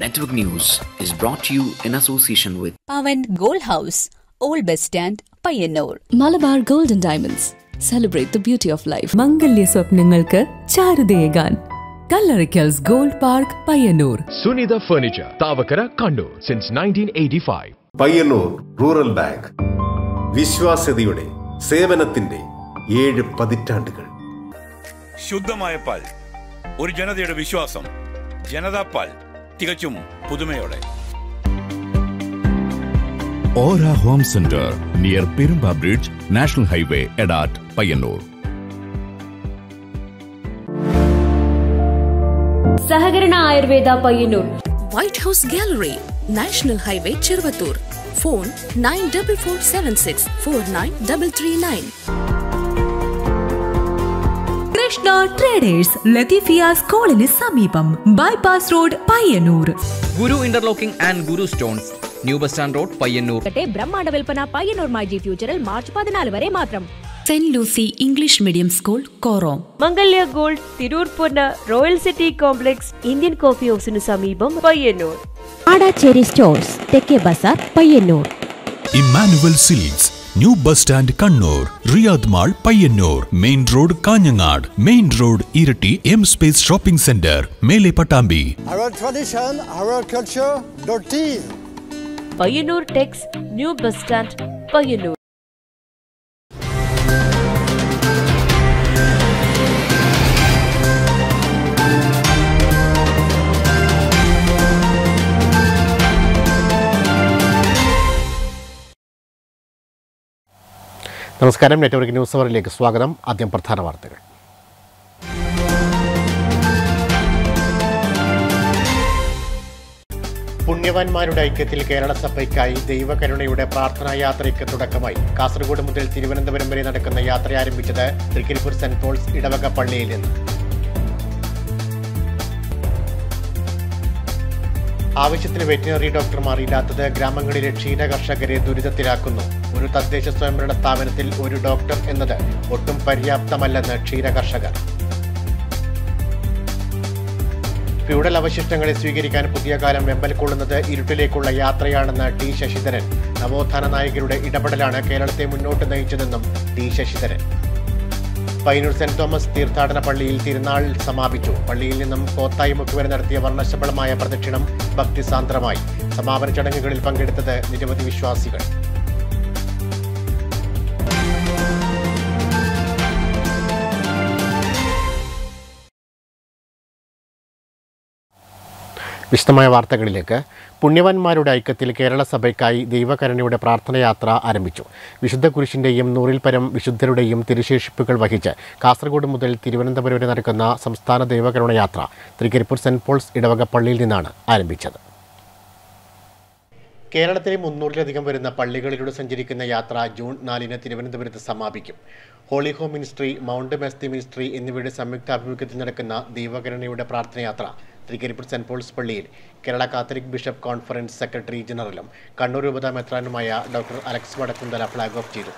Network News is brought to you in association with Pavan gold house old bus stand Payyanur Malabar golden diamonds celebrate the beauty of life മംഗല്യ സ്വപ്നങ്ങൾക്ക് ചാരുതയേകാൻ Kallarickals gold park Payyanur Sunitha Furniture, Tavakara, Kannur since 1985. Payyanur rural bank വിശ്വാസ്യതയുടെ സേവനത്തിന്റെ ഏഴ് പതിറ്റാണ്ടുകൾ. ശുദ്ധമായ പാൽ. ഒരു ജനതയുടെ വിശ്വാസം. ജനതാ പാൽ. തികച്ചും പുതുമയോടെ. Aura home centre near Perumba bridge national highway Edat, Payyanur. സഹകരണ Ayurveda Payyanur. White house gallery national highway Cheruvathur phone nine double four seven six four nine double three nine Krishna traders Latheefiya സ്കൂളിന് സമീപം. Bypass road Payyanur. Guru interlocking and Guru stones new bus stand road Payyanur. ബ്രഹ്മാണ്ഡ വിൽപ്പന പയ്യന്നൂർ മാജി ഫ്യൂച്ചറിൽ March പതിനാല് വരെ മാത്രം. Saint Lucy English medium school Korom. Mangalya gold Tirur പൊന്ന royal city complex Indian coffee ഹൗസിന് സമീപം പയ്യന്നൂർ. ആടാച്ചേരി സ്റ്റോഴ്സ് തെക്കേ Bazar Payyanur. Emmanuel Seeds, Payanur, Main Road, Kanyangad, Main Road, Irati, M Space Shopping Center, Mele Patambi. Our tradition, our culture, your team. Payyanur Tex new bus stand Payyanur നമസ്കാരം. Network news അവറിലേക്ക് സ്വാഗതം. ആദ്യം പ്രധാന വാർത്തകൾ. പുണ്യവാന്മാരുടെ ഐക്യത്തിൽ കേരളസഭയ്ക്കായി ദൈവകരുണയുടെ പ്രാർത്ഥനാ യാത്രയ്ക്ക് തുടക്കമായി. കാസർഗോഡ് മുതൽ തിരുവനന്തപുരം വരെ നടക്കുന്ന യാത്ര ആരംഭിച്ചത് തൃക്കരിപ്പൂർ സെന്റ് പോൾസ് ഇടവക പള്ളിയിൽ നിന്ന്. ആവശ്യത്തിന് വെറ്റിനറി ഡോക്ടർമാർ ഇല്ലാത്തത് ഗ്രാമങ്ങളിലെ ക്ഷീണ കർഷകരെ ദുരിതത്തിലാക്കുന്നു. ഒരു തദ്ദേശ സ്വയംഭരണ സ്ഥാപനത്തിൽ ഒരു ഡോക്ടർ എന്നത് ഒട്ടും പര്യാപ്തമല്ലെന്ന് ക്ഷീര കർഷകർ ഫ്യൂഡൽ അവശിഷ്ടങ്ങളെ സ്വീകരിക്കാൻ പുതിയ കാലം വെമ്പൽ കൊള്ളുന്നത് ഇരുട്ടിലേക്കുള്ള യാത്രയാണെന്ന് ടി ശശിധരൻ. നവോത്ഥാന നായകരുടെ ഇടപെടലാണ് കേരളത്തെ മുന്നോട്ട് നയിച്ചതെന്നും T Sasidharan. Painur saint Thomas തീർത്ഥാടന പള്ളിയിൽ തിരുനാൾ സമാപിച്ചു. പള്ളിയിൽ നിന്നും കോത്തായിമുക്ക് വരെ നടത്തിയ വർണശബളമായ പ്രദക്ഷിണം ഭക്തിസാന്ദ്രമായി. സമാപന ചടങ്ങുകളിൽ പങ്കെടുത്തത് നിരവധി വിശ്വാസികൾ. വിശദമായ വാർത്തകളിലേക്ക്. പുണ്യവന്മാരുടെ ഐക്യത്തിൽ കേരള സഭയ്ക്കായി ദൈവകരുണയുടെ പ്രാർത്ഥനയാത്ര ആരംഭിച്ചു. വിശുദ്ധ കുരിശിന്റെയും നൂറിൽ പരം വിശുദ്ധരുടെയും തിരുശേഷിപ്പുകൾ വഹിച്ച് കാസർഗോഡ് മുതൽ തിരുവനന്തപുരം വരെ നടക്കുന്ന സംസ്ഥാന ദൈവകരുണ യാത്ര തൃക്കരിപ്പൂർ സെന്റ് പോൾസ് ഇടവക പള്ളിയിൽ നിന്നാണ് ആരംഭിച്ചത്. കേരളത്തിലെ മുന്നൂറിലധികം വരുന്ന പള്ളികളിലൂടെ സഞ്ചരിക്കുന്ന യാത്ര ജൂൺ നാലിന് തിരുവനന്തപുരത്ത് സമാപിക്കും. ഹോളി ഹോം മിനിസ്ട്രി മൗണ്ട് മെസ്തി മിനിസ്ട്രി എന്നിവയുടെ സംയുക്ത ആഭിമുഖ്യത്തിൽ നടക്കുന്ന ദൈവകരുണയുടെ പ്രാർത്ഥനയാത്ര തൃക്കരിപ്പൂർ സെന്റ് പോൾസ് പള്ളിയിൽ Kerala Catholic bishop conference secretary ജനറലും Kannur രൂപത മെത്രാനുമായ doctor Alex Vadakkumthala flag off ചെയ്തു.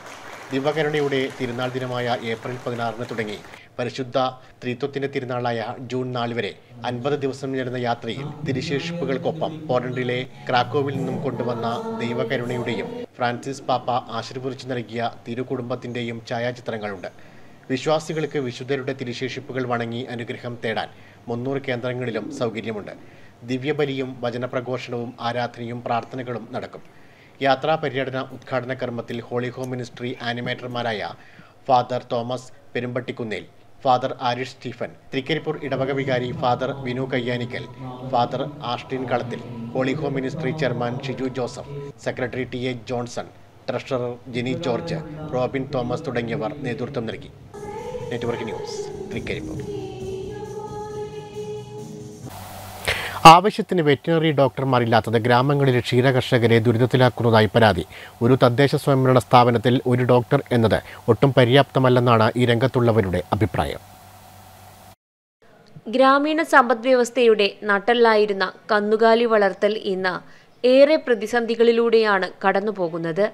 ദിവകരുണയുടെ തിരുനാൾ ദിനമായ ഏപ്രിൽ പതിനാറിന് തുടങ്ങി. പരിശുദ്ധ ത്രിത്വത്തിന്റെ തിരുനാളായ ജൂൺ നാല് വരെ അൻപത് ദിവസം നീളുന്ന യാത്രയിൽ തിരുശേഷിപ്പുകൾക്കൊപ്പം പോളണ്ടിലെ ക്രാക്കോവിൽ നിന്നും കൊണ്ടുവന്ന ദൈവകരുണയുടെയും ഫ്രാൻസിസ് പാപ്പ ആശീർവദിച്ചു നൽകിയ തിരുകുടുംബത്തിന്റെയും ഛായാചിത്രങ്ങളുണ്ട്. വിശ്വാസികൾക്ക് വിശുദ്ധരുടെ തിരുശേഷിപ്പുകൾ വണങ്ങി അനുഗ്രഹം തേടാൻ മുന്നൂറ് കേന്ദ്രങ്ങളിലും സൗകര്യമുണ്ട്. ദിവ്യബലിയും വചനപ്രഘോഷണവും ആരാധനയും പ്രാർത്ഥനകളും നടക്കും. യാത്രാ പര്യടന ഉദ്ഘാടന കർമ്മത്തിൽ holy home ministry ആനിമേറ്റർമാരായ father Thomas Perumpattikunnel father Arish Stephen Trikaripur ഇടവക വികാരി father Vinu Kayyanikkal father Ashtin Kalathil holy home ministry chairman Shiju Joseph secretary T A Johnson treasurer Jini George Robin Thomas തുടങ്ങിയവർ നേതൃത്വം നൽകി. Network news Trikaripur. ആവശ്യത്തിന് veterinary ഡോക്ടർമാരില്ലാത്തത് ഗ്രാമങ്ങളിലെ ക്ഷീരകർഷകരെ ദുരിതത്തിലാക്കുന്നതായി പരാതി. ഒരു തദ്ദേശ സ്വയംഭരണ സ്ഥാപനത്തിൽ ഒരു ഡോക്ടർ എന്നത് ഒട്ടും പര്യാപ്തമല്ലെന്നാണ് ഈ രംഗത്തുള്ളവരുടെ അഭിപ്രായം. ഗ്രാമീണ സമ്പദ് വ്യവസ്ഥയുടെ നട്ടല്ലായിരുന്ന കന്നുകാലി വളർത്തൽ ഇന്ന് ഏറെ പ്രതിസന്ധികളിലൂടെയാണ് കടന്നുപോകുന്നത്.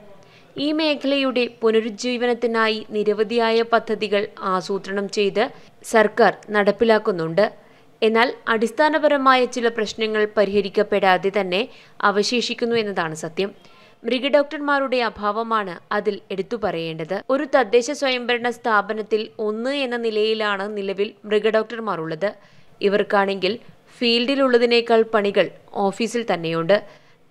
ഈ മേഖലയുടെ പുനരുജ്ജീവനത്തിനായി നിരവധിയായ പദ്ധതികൾ ആസൂത്രണം ചെയ്ത് സർക്കാർ നടപ്പിലാക്കുന്നുണ്ട്. എന്നാൽ അടിസ്ഥാനപരമായ ചില പ്രശ്നങ്ങൾ പരിഹരിക്കപ്പെടാതെ തന്നെ അവശേഷിക്കുന്നു എന്നതാണ് സത്യം. മൃഗഡോക്ടർമാരുടെ അഭാവമാണ് അതിൽ എടുത്തു പറയേണ്ടത്. ഒരു തദ്ദേശ സ്വയംഭരണ സ്ഥാപനത്തിൽ ഒന്ന് എന്ന നിലയിലാണ് നിലവിൽ മൃഗഡോക്ടർമാർ ഉള്ളത്. ഇവർക്കാണെങ്കിൽ ഫീൽഡിലുള്ളതിനേക്കാൾ പണികൾ ഓഫീസിൽ തന്നെയുണ്ട്.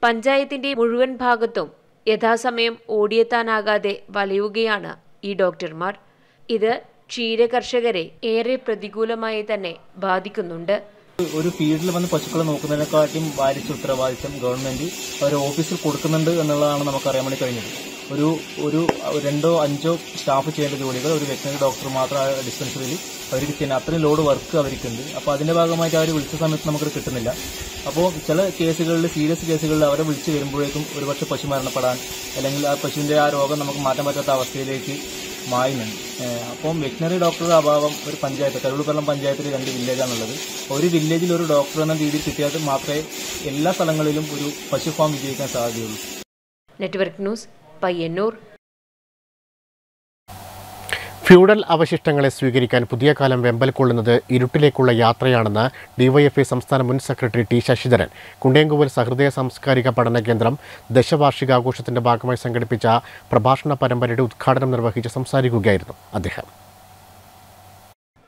പഞ്ചായത്തിന്റെ മുഴുവൻ ഭാഗത്തും യഥാസമയം ഓടിയെത്താനാകാതെ വലയുകയാണ് ഈ ഡോക്ടർമാർ. ഇത് ക്ഷീരകർഷകരെ ഏറെ പ്രതികൂലമായി തന്നെ ബാധിക്കുന്നുണ്ട്. ഒരു ഫീൽഡിൽ വന്ന് പശുക്കളെ നോക്കുന്നതിനെക്കാട്ടിയും വാരിച്ച ഉത്തരവാദിത്തം ഗവൺമെന്റ് ഒരു ഓഫീസിൽ കൊടുക്കുന്നുണ്ട് എന്നുള്ളതാണ് നമുക്ക് അറിയാൻ വേണ്ടി കഴിഞ്ഞത്. ഒരു ഒരു രണ്ടോ അഞ്ചോ സ്റ്റാഫ് ചെയ്യേണ്ട ജോലികൾ ഒരു വെറ്റിനറി ഡോക്ടർ മാത്രം ഡിസ്പെൻസറിയിൽ അവർക്ക് ചെയ്യുന്ന അത്രയും ലോഡ് വർക്ക് അവർക്കുണ്ട്. അപ്പോൾ അതിന്റെ ഭാഗമായിട്ട് അവർ വിളിച്ച സമയത്ത് നമുക്ക് കിട്ടുന്നില്ല. അപ്പോൾ ചില കേസുകളിൽ സീരിയസ് കേസുകളിൽ അവരെ വിളിച്ച് വരുമ്പോഴേക്കും ഒരുപക്ഷെ പശു മരണപ്പെടാൻ അല്ലെങ്കിൽ ആ പശുവിന്റെ ആ രോഗം നമുക്ക് മാറ്റാൻ പറ്റാത്ത അവസ്ഥയിലേക്ക് മായുന്നുണ്ട്. അപ്പം വെറ്റിനറി ഡോക്ടറുടെ അഭാവം ഒരു പഞ്ചായത്ത് കരുവിളിപ്പള്ളം പഞ്ചായത്തിൽ രണ്ട് വില്ലേജാണുള്ളത്. ഒരു വില്ലേജിൽ ഒരു ഡോക്ടർ എന്ന രീതിയിൽ കിട്ടിയാൽ മാത്രമേ എല്ലാ സ്ഥലങ്ങളിലും ഒരു പശു ഫാം വിജയിക്കാൻ സാധ്യതയുള്ളൂ. Network news Payyanur. ഫ്യൂഡൽ അവശിഷ്ടങ്ങളെ സ്വീകരിക്കാൻ പുതിയ കാലം വെമ്പൽ കൊള്ളുന്നത് ഇരുട്ടിലേക്കുള്ള യാത്രയാണെന്ന് ഡിവൈഎഫ്ഐ സംസ്ഥാന മുൻ സെക്രട്ടറി ടി ശശിധരൻ. കുണ്ടേങ്കുവൽ സഹൃദയ സാംസ്കാരിക പഠന കേന്ദ്രം ദശവാർഷികാഘോഷത്തിന്റെ ഭാഗമായി സംഘടിപ്പിച്ച പ്രഭാഷണ പരമ്പരയുടെ ഉദ്ഘാടനം നിർവഹിച്ച് സംസാരിക്കുകയായിരുന്നു അദ്ദേഹം.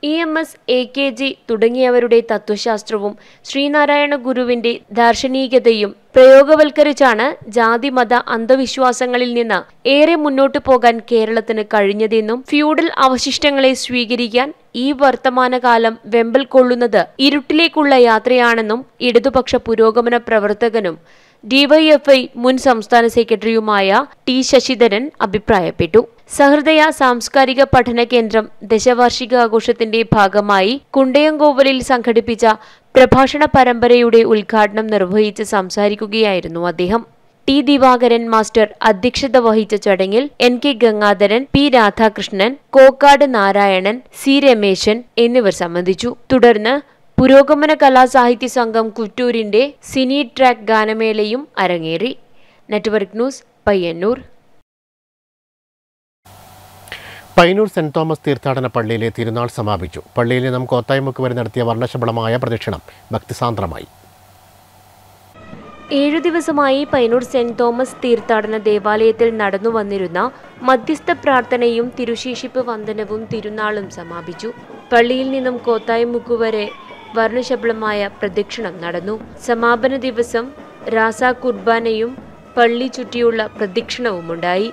E M S A K G തുടങ്ങിയവരുടെ തത്വശാസ്ത്രവും ശ്രീനാരായണ ഗുരുവിന്റെ ദാർശനികതയും പ്രയോഗവൽക്കരിച്ചാണ് ജാതിമത അന്ധവിശ്വാസങ്ങളിൽ നിന്ന് ഏറെ മുന്നോട്ടു പോകാൻ കേരളത്തിന് കഴിഞ്ഞതെന്നും ഫ്യൂഡൽ അവശിഷ്ടങ്ങളെ സ്വീകരിക്കാൻ ഈ വർത്തമാനകാലം വെമ്പൽ കൊള്ളുന്നത് ഇരുട്ടിലേക്കുള്ള യാത്രയാണെന്നും ഇടതുപക്ഷ പുരോഗമന പ്രവർത്തകനും ഡിവൈഎഫ്ഐ മുൻ സംസ്ഥാന സെക്രട്ടറിയുമായ ടി ശശിധരൻ അഭിപ്രായപ്പെട്ടു. സഹൃദയ സാംസ്കാരിക പഠന കേന്ദ്രം ദശവാർഷികാഘോഷത്തിന്റെ ഭാഗമായി കുണ്ടയംകോവലിൽ സംഘടിപ്പിച്ച പ്രഭാഷണ പരമ്പരയുടെ ഉദ്ഘാടനം നിർവഹിച്ച് സംസാരിക്കുകയായിരുന്നു അദ്ദേഹം. ടി ദിവാകരൻ മാസ്റ്റർ അധ്യക്ഷത വഹിച്ച ചടങ്ങിൽ N K Gangadharan P Radhakrishnan Kokkad Narayanan C Rameshan എന്നിവർ സംബന്ധിച്ചു. തുടർന്ന് പുരോഗമന കലാസാഹിത്യ സംഘം കുറ്റൂരിന്റെ സിനി ട്രാക്ക് ഗാനമേളയും അരങ്ങേറി. Network news Payyanur. Painur saint Thomas തീർത്ഥാടന പള്ളിയിലെ തിരുനാൾ സമാപിച്ചു. പള്ളിയിലെ നാം കോത്തായ്മുക്ക് വരെ നടത്തിയ വർണശബളമായ പ്രദക്ഷിണം ഭക്തിസാന്ദ്രമായി. ഏഴു ദിവസമായി പൈനൂർ സെന്റ് തോമസ് തീർത്ഥാടന ദേവാലയത്തിൽ നടന്നു വന്നിരുന്ന മധ്യസ്ഥ പ്രാർത്ഥനയും തിരുശേഷിപ്പ് വന്ദനവും തിരുനാളും സമാപിച്ചു. പള്ളിയിൽ നിന്നും കോത്തായ്മുക്ക് വരെ വർണശബളമായ പ്രദക്ഷിണം നടന്നു. സമാപന ദിവസം രാസ കുർബാനയും പള്ളി ചുറ്റിയുള്ള പ്രദക്ഷിണവുമുണ്ടായി.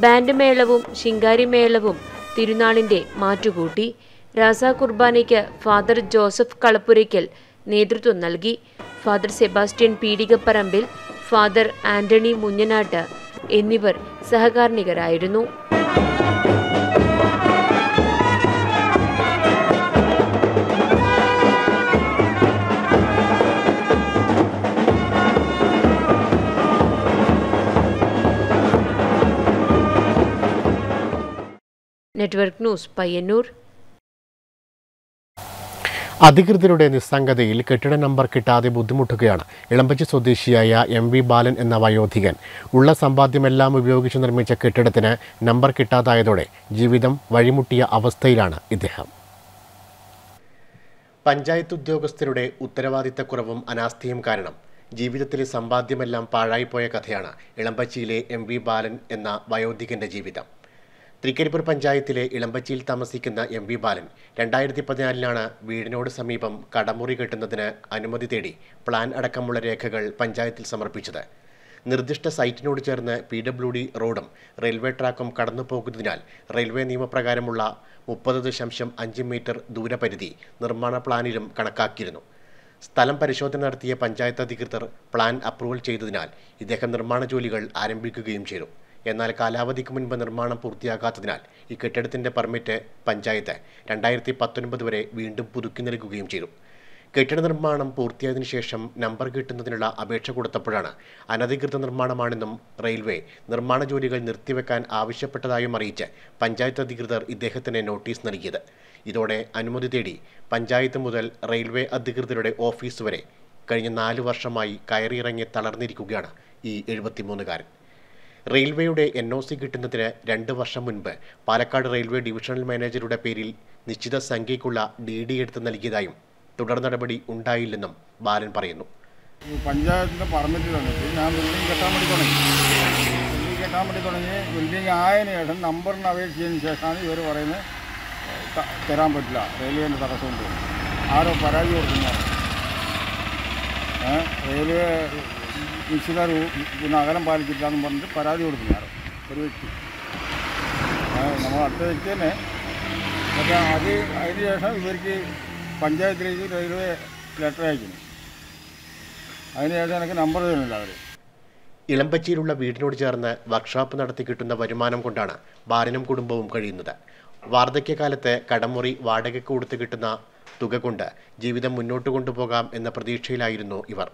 ബാൻഡ് മേളവും ശിങ്കാരിമേളവും തിരുനാളിന്റെ മാറ്റുകൂട്ടി. രാസ കുർബാനയ്ക്ക് ഫാദർ ജോസഫ് കളപ്പുരയ്ക്കൽ നേതൃത്വം നൽകി. Father Sebastian Peedikaparambil father Antony Munjanattu എന്നിവർ സഹകാർണികരായിരുന്നു. Network news Payyanur. അധികൃതരുടെ നിസ്സംഗതയിൽ കെട്ടിട നമ്പർ കിട്ടാതെ ബുദ്ധിമുട്ടുകയാണ് ഇളമ്പച്ചി സ്വദേശിയായ എം വി ബാലൻ എന്ന വയോധികൻ. ഉള്ള സമ്പാദ്യമെല്ലാം ഉപയോഗിച്ച് നിർമ്മിച്ച കെട്ടിടത്തിന് നമ്പർ കിട്ടാതായതോടെ ജീവിതം വഴിമുട്ടിയ അവസ്ഥയിലാണ് ഇദ്ദേഹം. പഞ്ചായത്ത് ഉദ്യോഗസ്ഥരുടെ ഉത്തരവാദിത്തക്കുറവും അനാസ്ഥയും കാരണം ജീവിതത്തിലെ സമ്പാദ്യമെല്ലാം പാഴായിപ്പോയ കഥയാണ് ഇളമ്പച്ചിയിലെ എം വി ബാലൻ എന്ന വയോധികന്റെ ജീവിതം. തൃക്കരിപ്പൂർ പഞ്ചായത്തിലെ ഇളമ്പച്ചിയിൽ താമസിക്കുന്ന എം വി ബാലൻ രണ്ടായിരത്തി പതിനാലിലാണ് വീടിനോട് സമീപം കടമുറി കെട്ടുന്നതിന് അനുമതി തേടി പ്ലാൻ അടക്കമുള്ള രേഖകൾ പഞ്ചായത്തിൽ സമർപ്പിച്ചത്. നിർദ്ദിഷ്ട സൈറ്റിനോട് ചേർന്ന് പി ഡബ്ല്യു ഡി റോഡും റെയിൽവേ ട്രാക്കും കടന്നു പോകുന്നതിനാൽ റെയിൽവേ നിയമപ്രകാരമുള്ള മുപ്പത് ദശാംശം അഞ്ച് മീറ്റർ ദൂരപരിധി നിർമ്മാണ പ്ലാനിലും കണക്കാക്കിയിരുന്നു. സ്ഥലം പരിശോധന നടത്തിയ പഞ്ചായത്ത് അധികൃതർ പ്ലാൻ അപ്രൂവൽ ചെയ്തതിനാൽ ഇദ്ദേഹം നിർമ്മാണ ജോലികൾ ആരംഭിക്കുകയും ചെയ്തു. എന്നാൽ കാലാവധിക്ക് മുൻപ് നിർമ്മാണം പൂർത്തിയാകാത്തതിനാൽ ഈ കെട്ടിടത്തിന്റെ പെർമിറ്റ് പഞ്ചായത്ത് രണ്ടായിരത്തി പത്തൊൻപത് വരെ വീണ്ടും പുതുക്കി നൽകുകയും ചെയ്തു. കെട്ടിട നിർമ്മാണം പൂർത്തിയായതിനു ശേഷം നമ്പർ കിട്ടുന്നതിനുള്ള അപേക്ഷ കൊടുത്തപ്പോഴാണ് അനധികൃത നിർമ്മാണമാണെന്നും റെയിൽവേ നിർമ്മാണ ജോലികൾ നിർത്തിവെക്കാൻ ആവശ്യപ്പെട്ടതായും അറിയിച്ച് പഞ്ചായത്ത് അധികൃതർ ഇദ്ദേഹത്തിന് നോട്ടീസ് നൽകിയത്. ഇതോടെ അനുമതി തേടി പഞ്ചായത്ത് മുതൽ റെയിൽവേ അധികൃതരുടെ ഓഫീസ് വരെ കഴിഞ്ഞ നാല് വർഷമായി കയറിയിറങ്ങി തളർന്നിരിക്കുകയാണ് ഈ എഴുപത്തിമൂന്നുകാരൻ. റെയിൽവേയുടെ എൻ ഒ സി കിട്ടുന്നതിന് രണ്ട് വർഷം മുൻപ് പാലക്കാട് റെയിൽവേ ഡിവിഷണൽ മാനേജറുടെ പേരിൽ നിശ്ചിത സംഖ്യയ്ക്കുള്ള ഡി ഡി എടുത്ത് നൽകിയതായും തുടർ നടപടി ഉണ്ടായില്ലെന്നും ബാലൻ പറയുന്നു. പഞ്ചായത്തിന്റെ പെർമിറ്റ് തന്നിട്ട് ഞാൻ ബിൽഡിംഗ് കെട്ടാൻ വേണ്ടി തുടങ്ങി. ബിൽഡിംഗ് കെട്ടാൻ വേണ്ടി തുടങ്ങി. ബിൽഡിംഗ് ആയതിനു ശേഷം നമ്പറിന് അപേക്ഷിച്ചതിന് ശേഷമാണ് ഇവർ പറയുന്നത് തരാൻ പറ്റില്ല. റെയിൽവേന്റെ തടസ്സമുണ്ട് ആരോ പരാതി കൊടുക്കുന്നതാണ് റെയിൽവേ രൂ- പിന്നെ അകലം പാലിച്ചിട്ടില്ല എന്ന് പറഞ്ഞിട്ട് പരാതി കൊടുക്കുന്നതാണ് ഒരു വ്യക്തി. നമ്മൾ അടുത്ത വ്യക്തി തന്നെ. പക്ഷേ അത് അതിന് ശേഷം ഇവർക്ക് പഞ്ചായത്തിലേക്ക് റെയിൽവേ ലെറ്റർ അയക്കുന്നു. അതിനുശേഷം എനിക്ക് നമ്പർ തരുന്നില്ല അവർ ഇളമ്പച്ചിയിലുള്ള വീടിനോട് ചേർന്ന് വർക്ക്ഷോപ്പ് നടത്തി കിട്ടുന്ന വരുമാനം കൊണ്ടാണ് ബാലനും കുടുംബവും കഴിയുന്നത്. വാർദ്ധക്യകാലത്ത് കടമുറി വാടകയ്ക്ക് കൊടുത്ത് കിട്ടുന്ന തുക കൊണ്ട് ജീവിതം മുന്നോട്ട് കൊണ്ടുപോകാം എന്ന പ്രതീക്ഷയിലായിരുന്നു ഇവർ.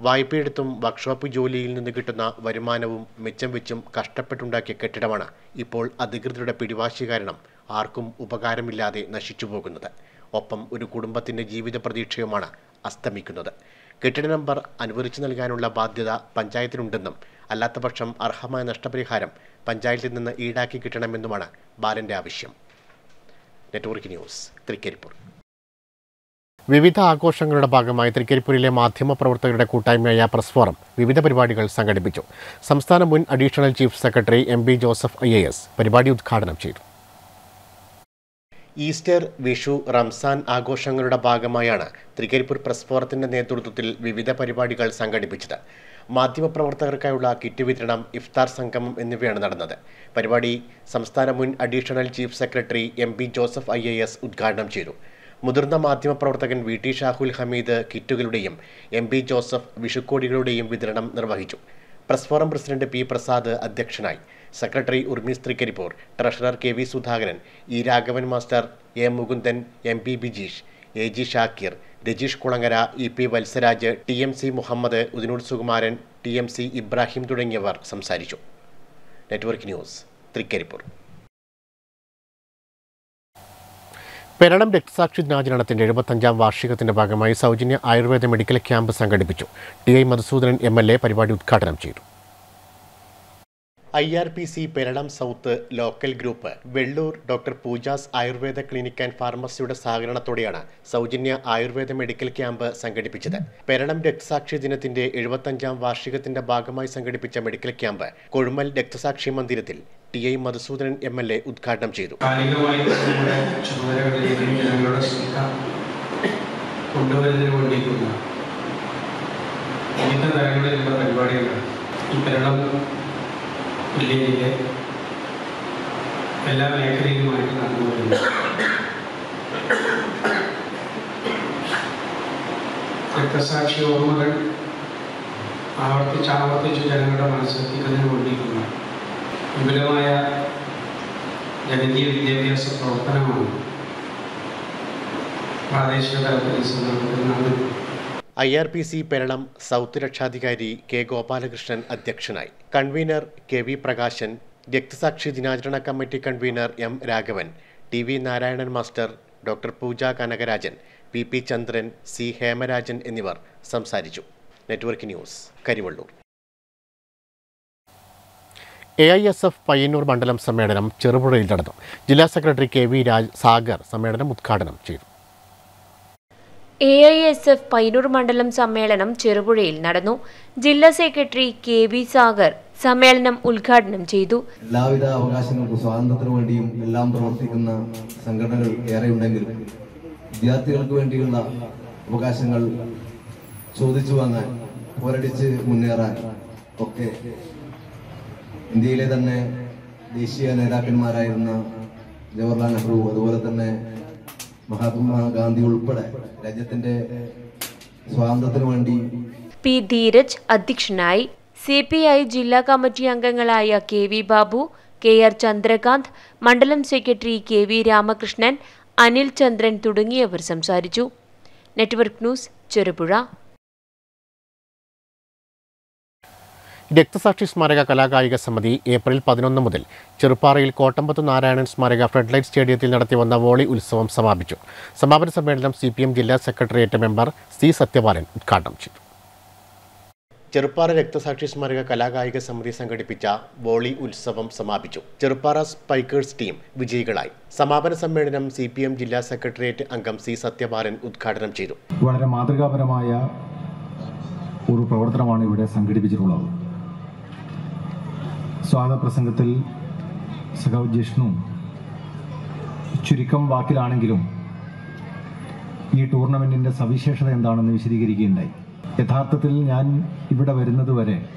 വായ്പയെടുത്തും വർക്ക്ഷോപ്പ് ജോലിയിൽ നിന്ന് കിട്ടുന്ന വരുമാനവും മിച്ചം വെച്ചും കഷ്ടപ്പെട്ടുണ്ടാക്കിയ കെട്ടിടമാണ് ഇപ്പോൾ അധികൃതരുടെ പിടിവാശി കാരണം ആർക്കും ഉപകാരമില്ലാതെ നശിച്ചു പോകുന്നത്. ഒപ്പം ഒരു കുടുംബത്തിന്റെ ജീവിത പ്രതീക്ഷയുമാണ് അസ്തമിക്കുന്നത്. കെട്ടിട നമ്പർ അനുവദിച്ചു നൽകാനുള്ള ബാധ്യത പഞ്ചായത്തിനുണ്ടെന്നും അല്ലാത്തപക്ഷം അർഹമായ നഷ്ടപരിഹാരം പഞ്ചായത്തിൽ നിന്ന് ഈടാക്കി കിട്ടണമെന്നുമാണ് ബാലന്റെ ആവശ്യം. Network news Trikaripur. വിവിധ ആഘോഷങ്ങളുടെ ഭാഗമായി തൃക്കരിപ്പൂരിലെ മാധ്യമപ്രവർത്തകരുടെ കൂട്ടായ്മയായ പ്രസ് ഫോറം വിവിധ പരിപാടികൾ സംഘടിപ്പിച്ചു. സംസ്ഥാന മുൻ additional chief secretary M B Joseph I S പരിപാടി ഉദ്ഘാടനം ചെയ്തു. ഈസ്റ്റർ വിഷു റംസാൻ ആഘോഷങ്ങളുടെ ഭാഗമായാണ് തൃക്കരിപ്പൂർ പ്രസ് ഫോറത്തിന്റെ നേതൃത്വത്തിൽ വിവിധ പരിപാടികൾ സംഘടിപ്പിച്ചത്. മാധ്യമപ്രവർത്തകർക്കായുള്ള കിറ്റ് വിതരണം ഇഫ്താർ സംഗമം എന്നിവയാണ് നടന്നത്. പരിപാടി സംസ്ഥാന മുൻ additional chief secretary M P Joseph I A ഉദ്ഘാടനം ചെയ്തു. മുതിർന്ന മാധ്യമപ്രവർത്തകൻ വി ടി ഷാഹുൽ ഹമീദ് കിറ്റുകളുടെയും എം പി ജോസഫ് വിഷുക്കോടികളുടെയും വിതരണം നിർവഹിച്ചു. Press forum president P Prasad അധ്യക്ഷനായി. Secretary Urmis Trikaripur treasurer K V Sudhakaran E Raghavan master A Mukundan M P Bijeesh A G Shakir Rajeesh Kulangara E P Valsaraj T M C Muhammad Udinur Sukumaran T M C Ibrahim തുടങ്ങിയവർ സംസാരിച്ചു. Network news Trikaripur. Peranam രക്തസാക്ഷി ദിനാചരണത്തിന്റെ എഴുപത്തഞ്ചാം വാർഷികത്തിന്റെ ഭാഗമായി സൗജന്യ Ayurveda medical camp സംഘടിപ്പിച്ചു. T I Madhusudanan M L A പരിപാടി ഉദ്ഘാടനം ചെയ്തു. I R P C Peralam south local group Vellur doctor Pooja's Ayurveda clinic and ഫാർമസിയുടെ സഹകരണത്തോടെയാണ് സൗജന്യ ആയുർവേദ മെഡിക്കൽ ക്യാമ്പ് സംഘടിപ്പിച്ചത്. പെരളം രക്തസാക്ഷി ദിനത്തിന്റെ എഴുപത്തഞ്ചാം വാർഷികത്തിന്റെ ഭാഗമായി സംഘടിപ്പിച്ച മെഡിക്കൽ ക്യാമ്പ് കൊഴുമൽ രക്തസാക്ഷി മന്ദിരത്തിൽ T I Madhusudanan M L A ഉദ്ഘാടനം ചെയ്തു. ഈ എല്ലാ മേഖലയിലുമായിട്ട് നടന്നുവരുന്നത് രക്തസാക്ഷി ഓർമ്മകൾ ആവർത്തിച്ച് ആവർത്തിച്ച് ജനങ്ങളുടെ മനസ്സിലെത്തിക്കുന്നതിന് വേണ്ടിയിട്ടുള്ള വിപുലമായ ജനകീയ വിദ്യാഭ്യാസ പ്രവർത്തനമാണ് പ്രാദേശിക I R P C Peralam south രക്ഷാധികാരി കെ ഗോപാലകൃഷ്ണൻ അധ്യക്ഷനായി. കൺവീനർ കെ വി പ്രകാശൻ രക്തസാക്ഷി ദിനാചരണ committee convener M Raghavan T V Narayanan master doctor Pooja Kanakarajan P P Chandran C Hemarajan എന്നിവർ സംസാരിച്ചു. Network news Karivellur. A I S F Payyanur മണ്ഡലം സമ്മേളനം ചെറുപുഴയിൽ നടന്നു. ജില്ലാ secretary K V Raj Sagar സമ്മേളനം ഉദ്ഘാടനം ചെയ്തു. A I S F Payyanur മണ്ഡലം സമ്മേളനം ചെറുപുഴയിൽ നടന്നു. ജില്ലാ സെക്രട്ടറി കെ വി സാഗർ സമ്മേളനം ഉദ്ഘാടനം ചെയ്തു. എല്ലാവിധ അവകാശങ്ങൾക്കും സ്വാതന്ത്ര്യത്തിനു വേണ്ടിയും എല്ലാം പ്രവർത്തിക്കുന്ന സംഘടനകൾ ഏറെയുണ്ടെങ്കിലും വിദ്യാർത്ഥികൾക്ക് വേണ്ടിയുള്ള അവകാശങ്ങൾ ചോദിച്ചു വാങ്ങാൻ പോരടിച്ച് മുന്നേറാൻ ഒക്കെ ഇന്ത്യയിലെ തന്നെ ദേശീയ നേതാക്കന്മാരായിരുന്ന ജവഹർലാൽ നെഹ്റു അതുപോലെ തന്നെ മഹാത്മാഗാന്ധി ഉൾപ്പെടെ രാജ്യത്തിന്റെ സ്വാതന്ത്ര്യത്തിനു വേണ്ടി പി ധീരജ് അധ്യക്ഷനായി സി പി ഐ ജില്ലാ കമ്മിറ്റി അംഗങ്ങളായ K V Babu K R Chandrakanth മണ്ഡലം secretary K V Ramakrishnan Anil Chandran തുടങ്ങിയവർ സംസാരിച്ചു. Network news Cherupuzha. രക്തസാക്ഷി സ്മാരക കലാകായിക സമിതി ഏപ്രിൽ പതിനൊന്ന് മുതൽ ചെറുപ്പാറയിൽ കോട്ടമ്പത്ത് നാരായണൻ സ്മാരക ഫ്ലഡ്ലൈറ്റ് സ്റ്റേഡിയത്തിൽ നടത്തി വന്ന വോളി ഉത്സവം സമാപിച്ചു. സമാപന സമ്മേളനം സി ജില്ലാ സെക്രട്ടേറിയറ്റ് മെമ്പർ സി സത്യപാലൻ ഉദ്ഘാടനം ചെയ്തു. ചെറുപ്പാറ രക്തസാക്ഷി സ്മാരക കലാകായിക സമിതി സംഘടിപ്പിച്ച വോളി ഉത്സവം സമാപിച്ചു. ചെറുപ്പാറ സ്പൈക്കേഴ്സ് ടീം വിജയികളായി. സമാപന സമ്മേളനം സി ജില്ലാ സെക്രട്ടേറിയറ്റ് അംഗം സി സത്യപാലൻ ഉദ്ഘാടനം ചെയ്തു. വളരെ മാതൃകാപരമായ ഒരു പ്രവർത്തനമാണ് ഇവിടെ സംഘടിപ്പിച്ചിട്ടുള്ളത്. സ്വാഗത പ്രസംഗത്തിൽ സഖാവ് ജിഷ്ണു ചുരുക്കം വാക്കിലാണെങ്കിലും ഈ ടൂർണമെന്റിന്റെ സവിശേഷത എന്താണെന്ന് വിശദീകരിക്കുകയുണ്ടായി. യഥാർത്ഥത്തിൽ ഞാൻ ഇവിടെ വരുന്നത് വരെ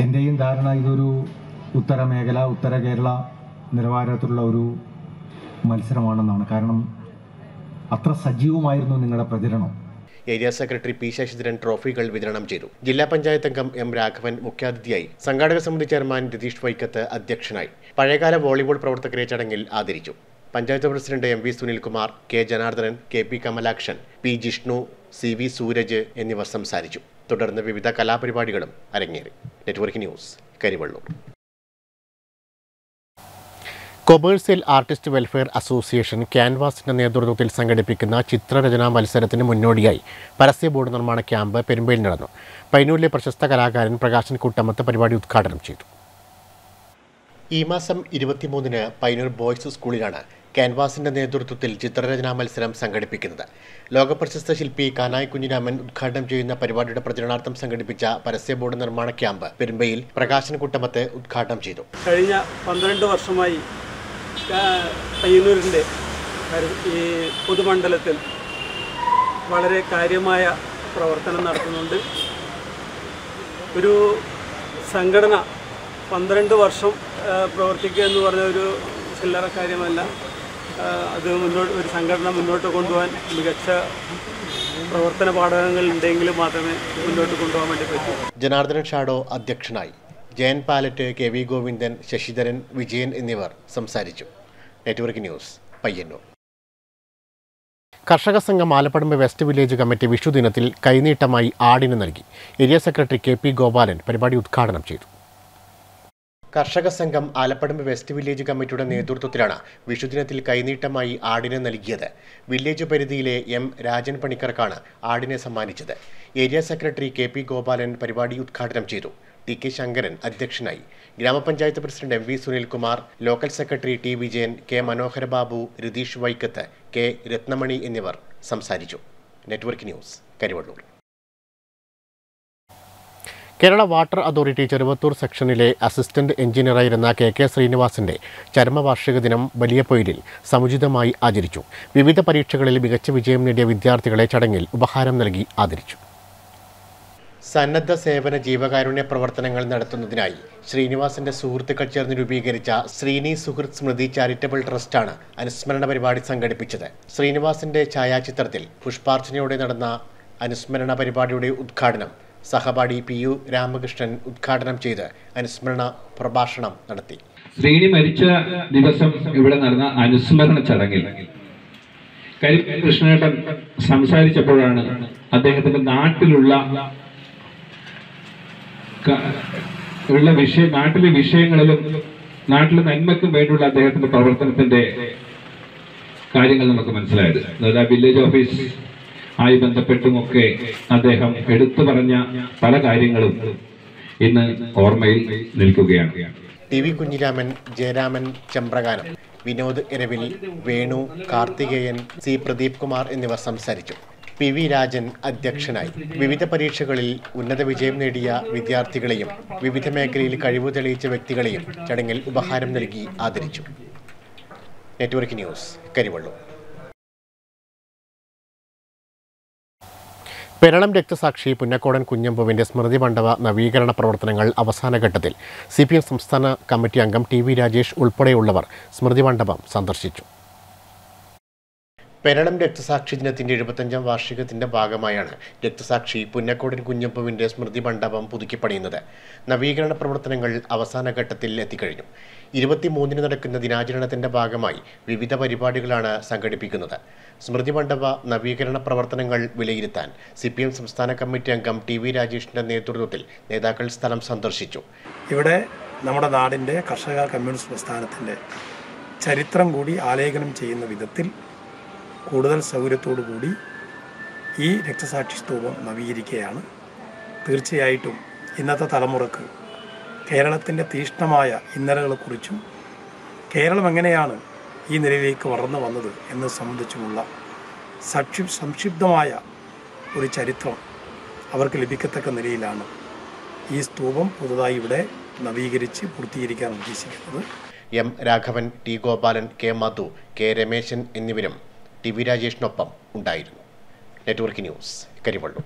എന്റെയും ധാരണ ഇതൊരു ഉത്തര മേഖല ഉത്തര കേരള നിലവാരത്തിലുള്ള ഒരു മത്സരമാണെന്നാണ്. കാരണം അത്ര സജീവമായിരുന്നു നിങ്ങളുടെ പ്രചരണം. ഏരിയ സെക്രട്ടറി പി ശശിധരൻ ട്രോഫികൾ വിതരണം ചെയ്തു. ജില്ലാ പഞ്ചായത്ത് അംഗം എം രാഘവൻ മുഖ്യാതിഥിയായി സംഘാടക സമിതി ചെയർമാൻ രതീഷ് വൈക്കത്ത് അധ്യക്ഷനായി. പഴയകാല വോളിബോൾ പ്രവർത്തകരെ ചടങ്ങിൽ ആദരിച്ചു. Panchayat president M V Sunilkumar K Janardhanan K P Kamalakshan P Jishnu C V Sooraj എന്നിവർ സംസാരിച്ചു. തുടർന്ന് വിവിധ കലാപരിപാടികളും അരങ്ങേറി. Network news Karivellur. Commercial artist welfare association ക്യാൻവാസിന്റെ നേതൃത്വത്തിൽ സംഘടിപ്പിക്കുന്ന ചിത്രരചനാ മത്സരത്തിന് മുന്നോടിയായി പരസ്യ ബോർഡ് നിർമ്മാണ ക്യാമ്പ് പെരുമ്പയിൽ നടന്നു. പൈനൂരിലെ പ്രശസ്ത കലാകാരൻ പ്രകാശൻ കൂട്ടമത്ത് പരിപാടി ഉദ്ഘാടനം ചെയ്തു. ഈ മാസം ഇരുപത്തിമൂന്നിന് പൈനൂർ ബോയ്സ് സ്കൂളിലാണ് ക്യാൻവാസിന്റെ നേതൃത്വത്തിൽ ചിത്രരചനാ മത്സരം സംഘടിപ്പിക്കുന്നത്. ലോകപ്രശസ്ത ശില്പി കാനായി കുഞ്ഞിരാമൻ ഉദ്ഘാടനം ചെയ്യുന്ന പരിപാടിയുടെ പ്രചരണാർത്ഥം സംഘടിപ്പിച്ച പരസ്യ ബോർഡ് നിർമ്മാണ ക്യാമ്പ് പെരുമ്പയിൽ പ്രകാശൻ കുട്ടമത്ത് ഉദ്ഘാടനം ചെയ്തു. കഴിഞ്ഞ പന്ത്രണ്ട് വർഷമായി പയ്യന്നൂരിന്റെ ഈ പൊതുമണ്ഡലത്തിൽ വളരെ കാര്യമായ പ്രവർത്തനം നടത്തുന്നുണ്ട്. ഒരു സംഘടന പന്ത്രണ്ട് വർഷം പ്രവർത്തിക്കുക എന്ന് പറഞ്ഞ ഒരു ചില്ലറ കാര്യമല്ല. അത് മുന്നോട്ട് ഒരു സംഘടന മുന്നോട്ട് കൊണ്ടുപോകാൻ മികച്ച പ്രവർത്തന പാഠകങ്ങൾ ഉണ്ടെങ്കിൽ മാത്രമേ മുന്നോട്ട് കൊണ്ടുപോകാൻ വേണ്ടി പറ്റൂ. ജനാർദ്ദനൻ ഷാഡോ അധ്യക്ഷനായി. Jayan palette K V Govindan Sasidharan Vijayan എന്നിവർ സംസാരിച്ചു. Network news Payyanur. കർഷക സംഘം Alapadamba west village committee Vishu ദിനത്തിൽ കൈനീട്ടമായി ആടിന് നൽകി. Area secretary K P Gopalan പരിപാടി ഉദ്ഘാടനം ചെയ്തു. കർഷക സംഘം ആലപ്പടമ്പ് വെസ്റ്റ് വില്ലേജ് കമ്മിറ്റിയുടെ നേതൃത്വത്തിലാണ് വിഷുദിനത്തിൽ കൈനീട്ടമായി ആടിനെ നൽകിയത്. വില്ലേജ് പരിധിയിലെ എം രാജൻ പണിക്കർക്കാണ് ആടിനെ സമ്മാനിച്ചത്. Area secretary K P Gopalan പരിപാടി ഉദ്ഘാടനം ചെയ്തു. ടി കെ ശങ്കരൻ അധ്യക്ഷനായി. ഗ്രാമപഞ്ചായത്ത് president M V Sunilkumar local secretary T Vijayan K Manohara Babu Ratheesh Vaikkath K Rathnamani എന്നിവർ സംസാരിച്ചു. Network news Karivellur. Kerala water authority Cheruvathur സെക്ഷനിലെ assistant എഞ്ചിനീയറായിരുന്ന കെ കെ ശ്രീനിവാസിന്റെ ചരമവാർഷിക ദിനം വലിയപ്പൊയിലിൽ സമുചിതമായി ആചരിച്ചു. വിവിധ പരീക്ഷകളിൽ മികച്ച വിജയം നേടിയ വിദ്യാർത്ഥികളെ ചടങ്ങിൽ ഉപഹാരം നൽകി ആദരിച്ചു. സന്നദ്ധ സേവന ജീവകാരുണ്യ പ്രവർത്തനങ്ങൾ നടത്തുന്നതിനായി ശ്രീനിവാസിന്റെ സുഹൃത്തുക്കൾ ചേർന്ന് രൂപീകരിച്ച ശ്രീനി സുഹൃത്ത് സ്മൃതി ചാരിറ്റബിൾ ട്രസ്റ്റാണ് അനുസ്മരണ പരിപാടി സംഘടിപ്പിച്ചത്. ശ്രീനിവാസിന്റെ ഛായാചിത്രത്തിൽ പുഷ്പാർച്ചനയോടെ നടന്ന അനുസ്മരണ പരിപാടിയുടെ ഉദ്ഘാടനം സഹപാഠി പി യു രാമകൃഷ്ണൻ ഉദ്ഘാടനം ചെയ്ത് അനുസ്മരണ പ്രഭാഷണം നടത്തി. ശ്രീനി മരിച്ച ദിവസം ഇവിടെ നടന്ന അനുസ്മരണ ചടങ്ങിൽ കൃഷ്ണേട്ടൻ സംസാരിച്ചപ്പോഴാണ് അദ്ദേഹത്തിന്റെ നാട്ടിലുള്ള ഉള്ള വിഷയ നാട്ടിലെ വിഷയങ്ങളിലും നാട്ടിലെ നന്മയ്ക്കും വേണ്ടിയുള്ള അദ്ദേഹത്തിന്റെ പ്രവർത്തനത്തിന്റെ കാര്യങ്ങൾ നമുക്ക് മനസ്സിലായത്. ആ വില്ലേജ് ഓഫീസ് ആയി ബന്ധപ്പെട്ടുമൊക്കെ അദ്ദേഹം എടുത്തു പറഞ്ഞ പല കാര്യങ്ങളും ഇന്ന് ഓർമ്മയിൽ നിൽക്കുകയാണ്. T V Kunhiraman Jayaraman Chambrakanam Vinod Eravil Venu Karthikeyan C Pradeep Kumar എന്നിവർ സംസാരിച്ചു. പി വി രാജൻ അധ്യക്ഷനായി. വിവിധ പരീക്ഷകളിൽ ഉന്നത വിജയം നേടിയ വിദ്യാർത്ഥികളെയും വിവിധ മേഖലയിൽ കഴിവ് തെളിയിച്ച വ്യക്തികളെയും ചടങ്ങിൽ ഉപഹാരം നൽകി ആദരിച്ചു. Network news Karivellur. പെരളം രക്തസാക്ഷി പുന്നക്കോടൻ കുഞ്ഞമ്പുവിന്റെ സ്മൃതി മണ്ഡപ നവീകരണ പ്രവർത്തനങ്ങൾ അവസാന ഘട്ടത്തിൽ. സി പി എം സംസ്ഥാന കമ്മിറ്റി അംഗം ടി വി രാജേഷ് ഉൾപ്പെടെയുള്ളവർ സ്മൃതി മണ്ഡപം സന്ദർശിച്ചു. പെരളം രക്തസാക്ഷി ദിനത്തിന്റെ എഴുപത്തഞ്ചാം വാർഷികത്തിന്റെ ഭാഗമായാണ് രക്തസാക്ഷി പുന്നക്കോടൻ കുഞ്ഞപ്പുവിന്റെ സ്മൃതി മണ്ഡപം പുതുക്കിപ്പണിയുന്നത് നവീകരണ പ്രവർത്തനങ്ങൾ അവസാന ഘട്ടത്തിൽ എത്തിക്കഴിഞ്ഞു. ഇരുപത്തിമൂന്നിന് നടക്കുന്ന ദിനാചരണത്തിന്റെ ഭാഗമായി വിവിധ പരിപാടികളാണ് സംഘടിപ്പിക്കുന്നത്. സ്മൃതി മണ്ഡപ നവീകരണ പ്രവർത്തനങ്ങൾ വിലയിരുത്താൻ സി പി എം സംസ്ഥാന കമ്മിറ്റി അംഗം ടി വി രാജേഷിന്റെ നേതൃത്വത്തിൽ നേതാക്കൾ സ്ഥലം സന്ദർശിച്ചു. ഇവിടെ നമ്മുടെ നാടിന്റെ കർഷക കമ്മ്യൂണിസ്റ്റ് പ്രസ്ഥാനത്തിന്റെ ചരിത്രം കൂടി ആലേഖനം ചെയ്യുന്ന വിധത്തിൽ കൂടുതൽ സൗകര്യത്തോടു കൂടി ഈ രക്തസാക്ഷി സ്തൂപം നവീകരിക്കുകയാണ്. തീർച്ചയായിട്ടും ഇന്നത്തെ തലമുറയ്ക്ക് കേരളത്തിന്റെ തീഷ്ണമായ ഇന്നലകളെക്കുറിച്ചും കേരളം എങ്ങനെയാണ് ഈ നിലയിലേക്ക് വളർന്നു വന്നത് എന്ന് സംബന്ധിച്ചുമുള്ള സക്ഷി സംക്ഷിപ്തമായ ഒരു ചരിത്രം അവർക്ക് ലഭിക്കത്തക്ക നിലയിലാണ് ഈ സ്തൂപം പുതുതായി ഇവിടെ നവീകരിച്ച് പൂർത്തീകരിക്കാൻ ഉദ്ദേശിക്കുന്നത്. M Raghavan T Gopalan K Madhu K Rameshan എന്നിവരും ടി വി രാജേഷിനൊപ്പം ഉണ്ടായിരുന്നു. Network news Karivellur.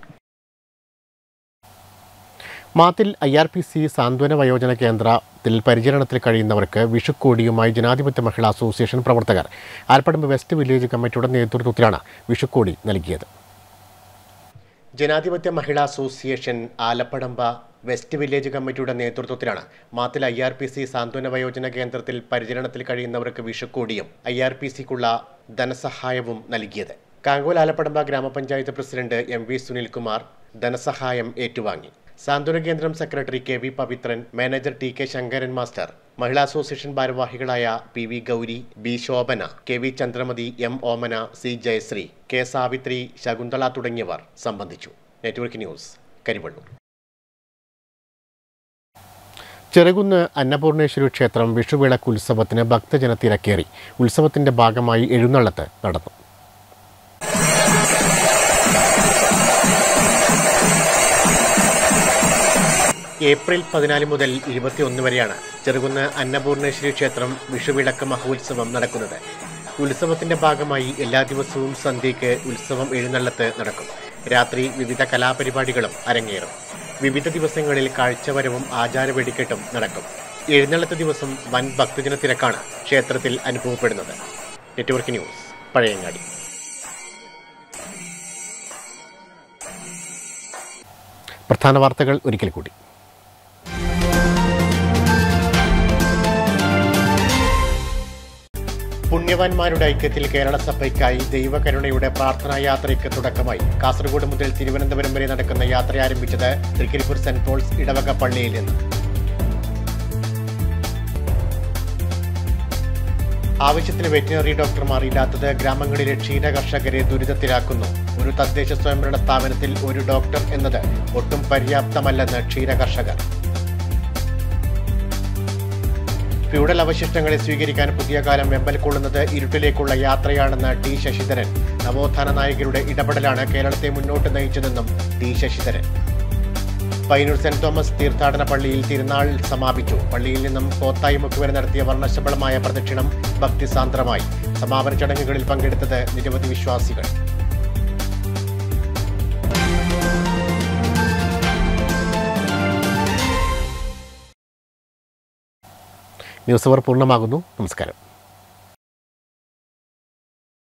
Mathil I R P C സാന്ത്വന വയോജന കേന്ദ്രത്തിൽ പരിചരണത്തിൽ കഴിയുന്നവർക്ക് വിഷുക്കോടിയുമായി ജനാധിപത്യ മഹിളാ അസോസിയേഷൻ പ്രവർത്തകർ ആൽപ്പടമ്പ് വെസ്റ്റ് വില്ലേജ് കമ്മിറ്റിയുടെ നേതൃത്വത്തിലാണ് വിഷുക്കോടി നൽകിയത്. Janadhipathya Mahila association Alappadamba west village കമ്മിറ്റിയുടെ നേതൃത്വത്തിലാണ്. Mathil I R P C സാന്ത്വന വയോജന കേന്ദ്രത്തിൽ പരിചരണത്തിൽ കഴിയുന്നവർക്ക് വിഷുക്കോടിയും ഐ ആർ പി സിക്കുള്ള ധനസഹായവും നൽകിയത്. കാങ്കോൽ ആലപ്പടമ്പ ഗ്രാമപഞ്ചായത്ത് പ്രസിഡന്റ് എം വി സുനിൽകുമാർ ധനസഹായം ഏറ്റുവാങ്ങി. സാന്ത്വന കേന്ദ്രം secretary K V Pavithran manager T K Sankaran master മഹിളാ അസോസിയേഷൻ ഭാരവാഹികളായ P V Gauri B Shobhana K V Chandramathi M Omana C Jayashree K Savithri Shakuntala തുടങ്ങിയവർ സംബന്ധിച്ചു. Network news Karivellur. Cherukunnu Annapurneshwari ക്ഷേത്രം വിഷുവിളക്ക് ഉത്സവത്തിന് ഭക്തജന തിരക്കേറി. ഉത്സവത്തിന്റെ ഭാഗമായി എഴുന്നള്ളത്ത് നടന്നു. ഏപ്രിൽ പതിനാല് മുതൽ ഇരുപത്തിയൊന്ന് വരെയാണ് ചെറുകുന്ന് അന്നപൂർണേശ്വരി ക്ഷേത്രം വിഷുവിളക്ക് മഹോത്സവം നടക്കുന്നത്. ഉത്സവത്തിന്റെ ഭാഗമായി എല്ലാ ദിവസവും സന്ധ്യയ്ക്ക് ഉത്സവം എഴുന്നള്ളത്ത് നടക്കും. രാത്രി വിവിധ കലാപരിപാടികളും അരങ്ങേറും. വിവിധ ദിവസങ്ങളിൽ കാഴ്ചവരവും ആചാര വെടിക്കെട്ടും നടക്കും. എഴുന്നള്ളത്ത ദിവസം വൻ ഭക്തജന തിരക്കാണ് ക്ഷേത്രത്തിൽ അനുഭവപ്പെടുന്നത്. Network news Pazhayangadi. പ്രധാന വാർത്തകൾ ഒരിക്കൽ കൂടി. പുണ്യവാന്മാരുടെ ഐക്യത്തിൽ കേരളസഭയ്ക്കായി ദൈവകരുണയുടെ പ്രാർത്ഥനാ യാത്രയ്ക്ക് തുടക്കമായി. കാസർഗോഡ് മുതൽ തിരുവനന്തപുരം വരെ നടക്കുന്ന യാത്ര ആരംഭിച്ചത് തൃക്കരിപ്പൂർ സെന്റ് പോൾസ് ഇടവക പള്ളിയിൽ നിന്ന്. ആവശ്യത്തിന് വെറ്റിനറി ഡോക്ടർമാർ ഇല്ലാത്തത് ഗ്രാമങ്ങളിലെ ക്ഷീര കർഷകരെ ദുരിതത്തിലാക്കുന്നു. ഒരു തദ്ദേശ സ്വയംഭരണ സ്ഥാപനത്തിൽ ഒരു ഡോക്ടർ എന്നത് ഒട്ടും പര്യാപ്തമല്ലെന്ന് ക്ഷീര കർഷകർ ഫ്യൂഡൽ അവശിഷ്ടങ്ങളെ സ്വീകരിക്കാൻ പുതിയ കാലം വെമ്പൽ കൊള്ളുന്നത് ഇരുട്ടിലേക്കുള്ള യാത്രയാണെന്ന് ടി ശശിധരൻ. നവോത്ഥാന നായകരുടെ ഇടപെടലാണ് കേരളത്തെ മുന്നോട്ട് നയിച്ചതെന്നും T Sasidharan. Painur saint Thomas തീർത്ഥാടന പള്ളിയിൽ തിരുനാൾ സമാപിച്ചു. പള്ളിയിൽ നിന്നും കോത്തായിമുക്ക് വരെ നടത്തിയ വർണശബളമായ പ്രദക്ഷിണം ഭക്തിസാന്ദ്രമായി. സമാപന ചടങ്ങുകളിൽ പങ്കെടുത്തത് നിരവധി വിശ്വാസികൾ. ന്യൂസ് അവർ പൂർണമാകുന്നു. നമസ്കാരം.